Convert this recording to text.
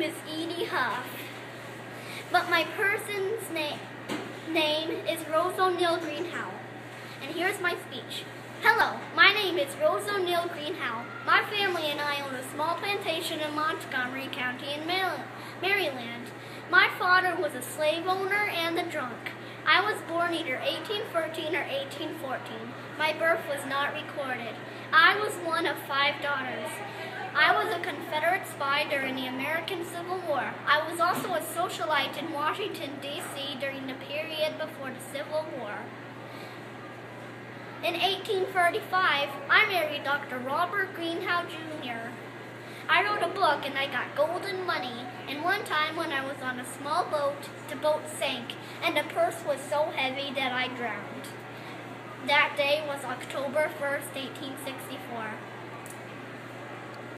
name is Edie Huff, but my person's name name is Rose O'Neal Greenhow. And here's my speech. Hello, my name is Rose O'Neal Greenhow. My family and I own a small plantation in Montgomery County in Maryland. My father was a slave owner and a drunk. I was born either 1813 or 1814. My birth was not recorded. I was one of five daughters. I was a Confederate during the American Civil War. I was also a socialite in Washington, D.C. during the period before the Civil War. In 1835, I married Dr. Robert Greenhow Jr. I wrote a book and I got golden money. And one time when I was on a small boat, the boat sank and the purse was so heavy that I drowned. That day was October 1st, 1864.